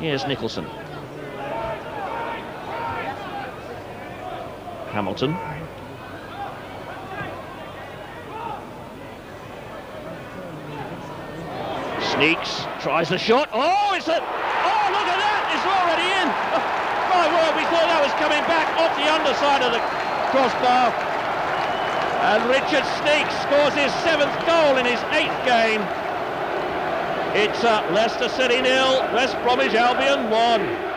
Here's Nicholson. Hamilton. Sneekes, tries the shot. Oh, it's a. Oh, look at that! It's already in. My word, we thought that was coming back off the underside of the crossbar. And Richard Sneekes scores his seventh goal in his eighth game. It's uh, Leicester City nil, West Bromwich Albion one.